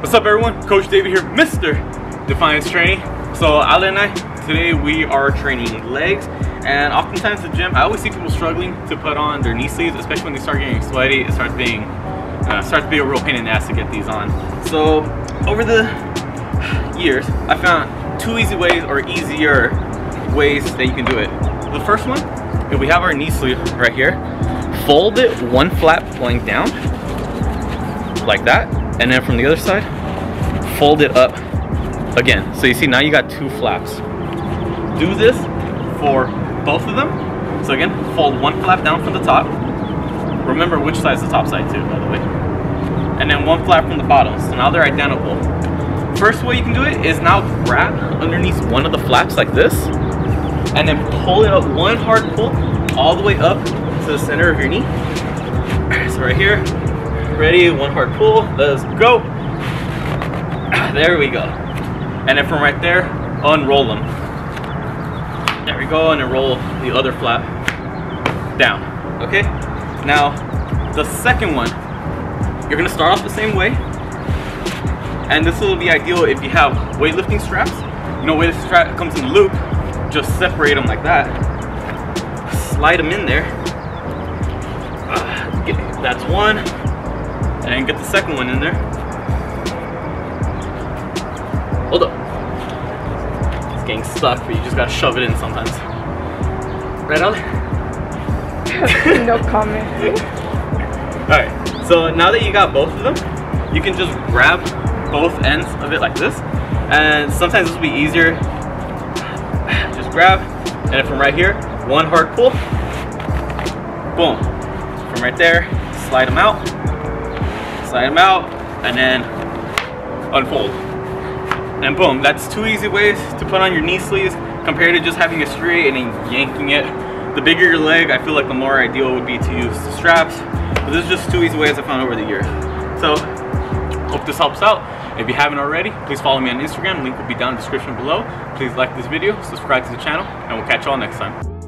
What's up everyone? Coach David here, Mr. Defiance Training. So Ali and I, today we are training legs and oftentimes at the gym, I always see people struggling to put on their knee sleeves, especially when they start getting sweaty, it starts being uh, starts to be a real pain in the ass to get these on. So over the years, I found two easy ways or easier ways that you can do it. The first one, if we have our knee sleeve right here, fold it one flap going down, like that, and then from the other side, fold it up again. So you see now you got two flaps. Do this for both of them. So again, fold one flap down from the top. Remember which side is the top side too, by the way. And then one flap from the bottom. So now they're identical. First way you can do it is now grab underneath one of the flaps like this and then pull it up one hard pull all the way up to the center of your knee. So right here, ready, one hard pull, let's go. There we go. And then from right there, unroll them. There we go, and then roll the other flap down, okay? Now, the second one, you're gonna start off the same way, and this will be ideal if you have weightlifting straps. You know, weightlifting strap comes in loop, just separate them like that. Slide them in there. Uh, get, that's one, and then get the second one in there. Hold up. It's getting stuck, but you just gotta shove it in sometimes. Right on? no comment. Alright, so now that you got both of them, you can just grab both ends of it like this. And sometimes this will be easier. Just grab, and from right here, one hard pull. Boom. From right there, slide them out. Slide them out, and then unfold. And boom, that's two easy ways to put on your knee sleeves compared to just having it straight and then yanking it. The bigger your leg, I feel like the more ideal would be to use the straps. But this is just two easy ways I found over the years. So, hope this helps out. If you haven't already, please follow me on Instagram. Link will be down in the description below. Please like this video, subscribe to the channel, and we'll catch you all next time.